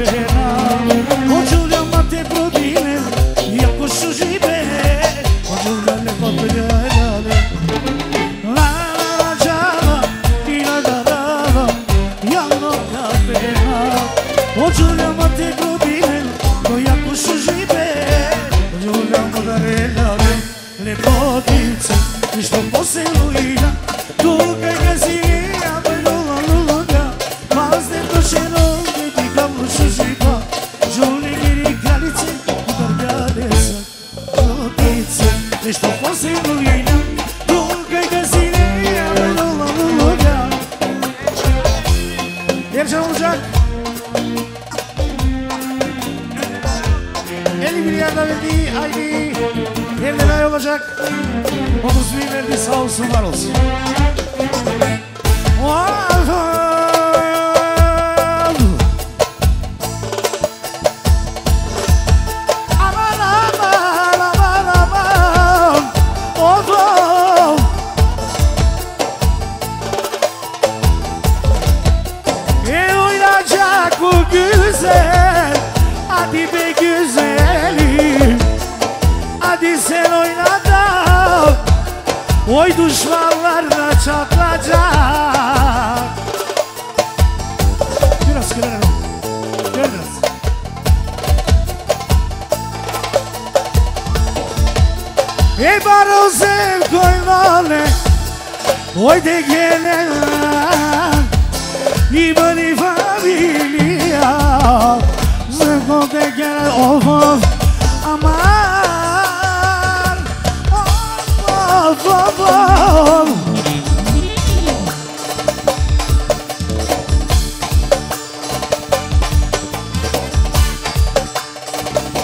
open.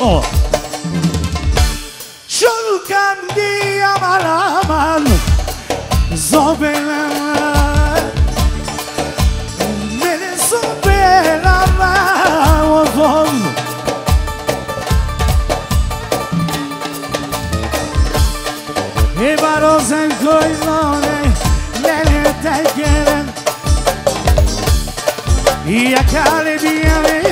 oh. Shulkan di amal amal Zobela Mele zobela ma ovom Ebar ozen koylone Lele Yakale bir yere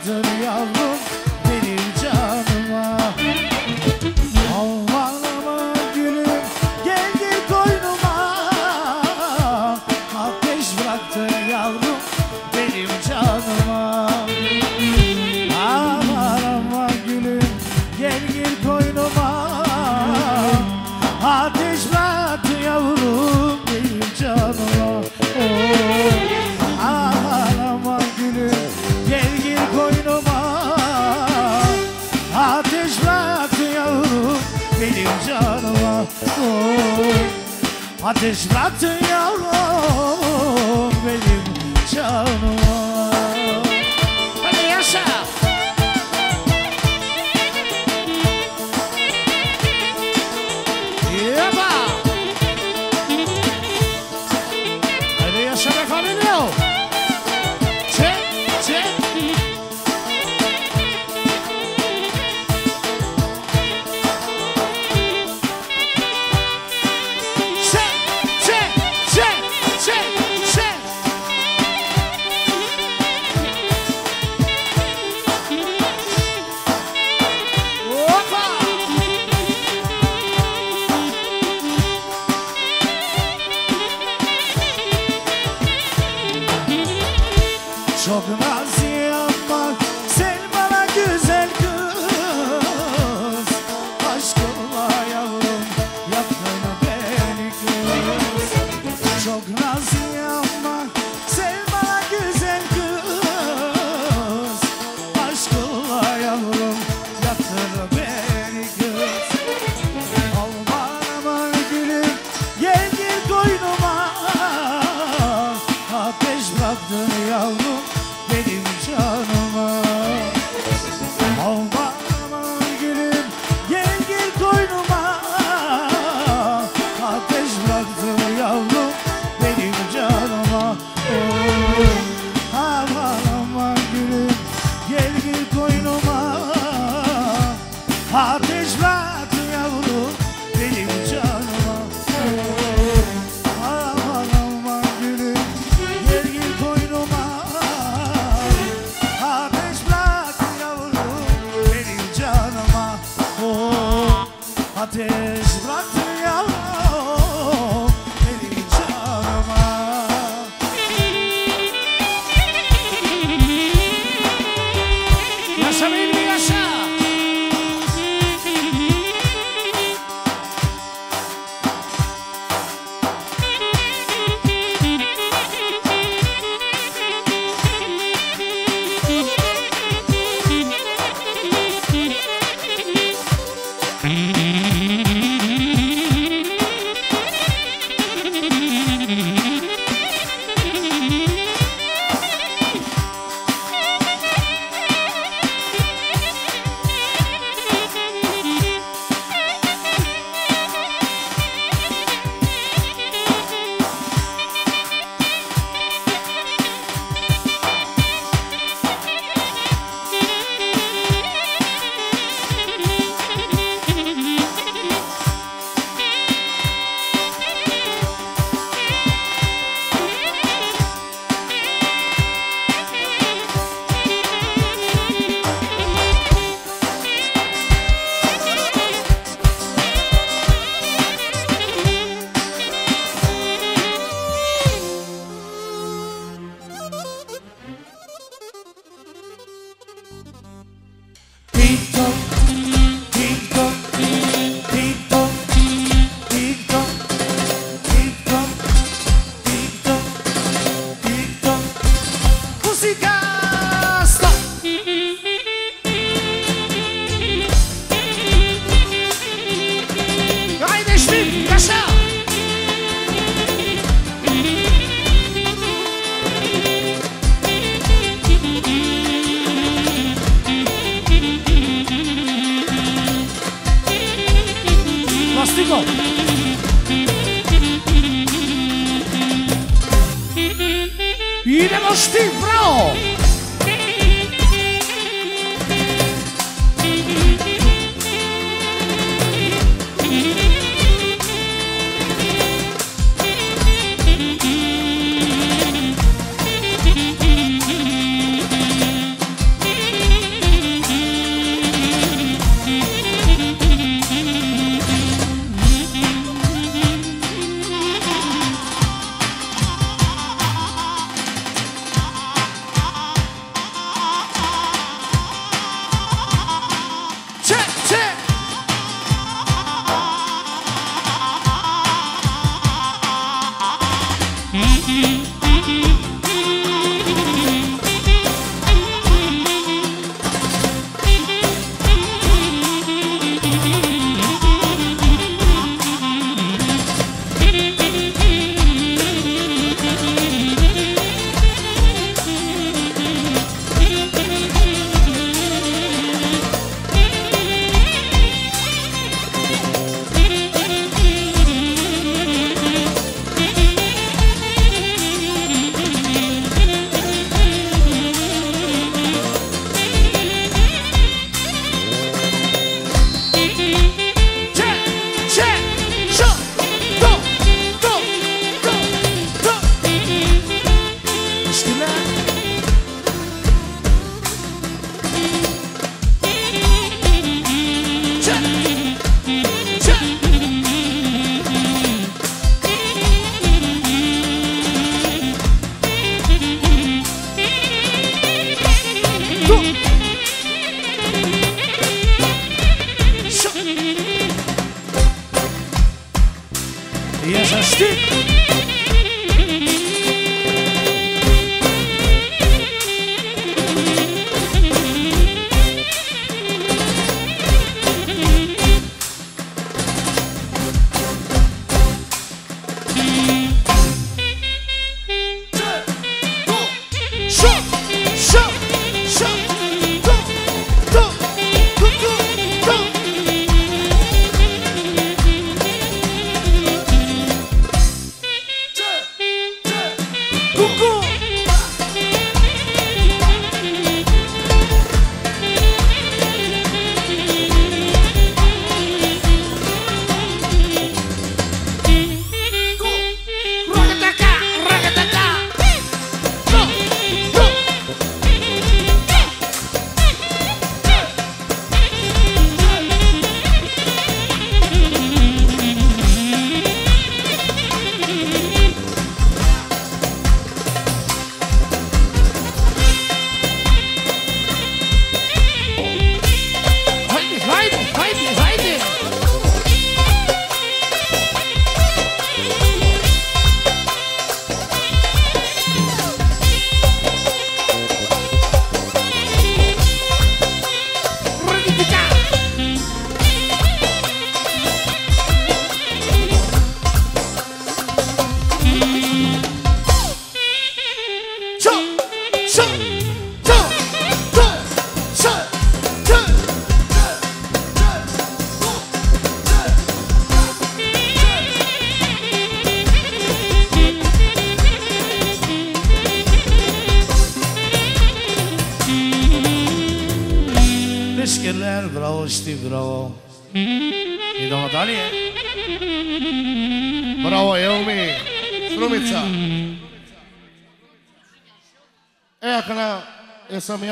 Ateş bıraktın oh. Ateş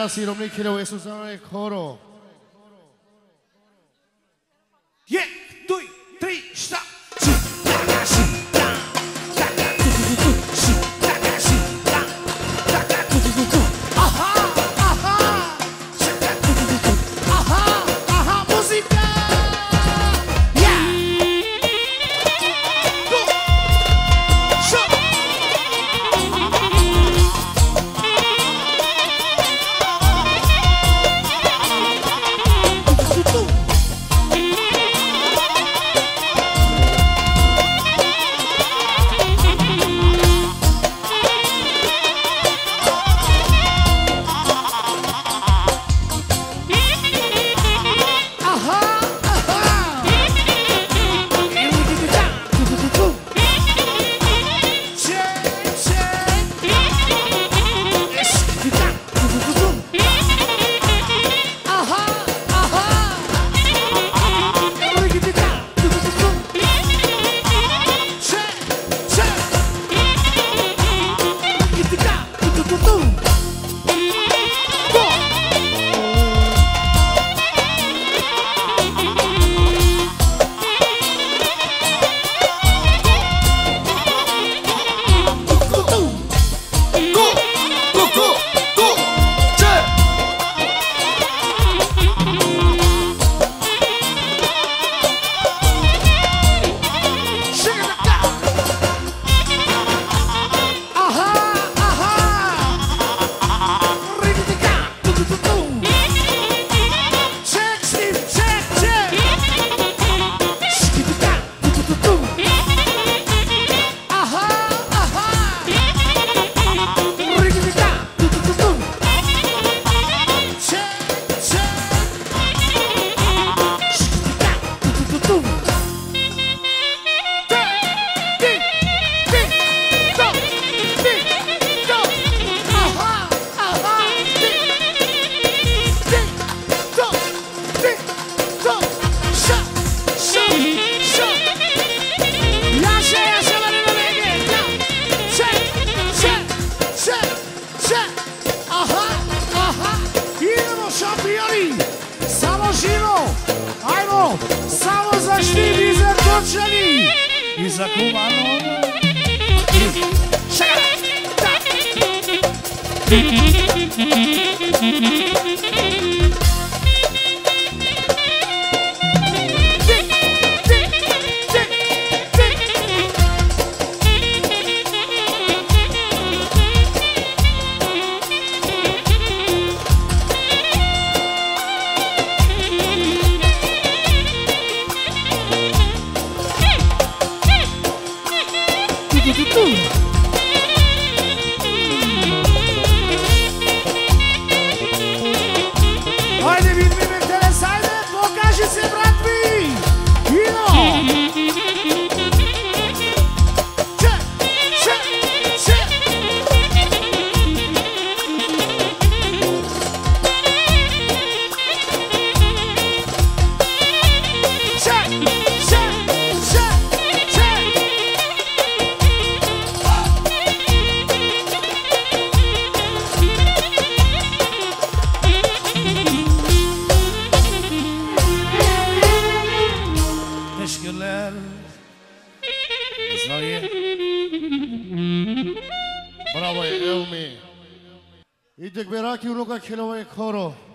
Casi, Dominique Hero, eso es el coro. tudo. Olha, me interessa, é né? Boca de braço. kilometer.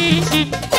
Música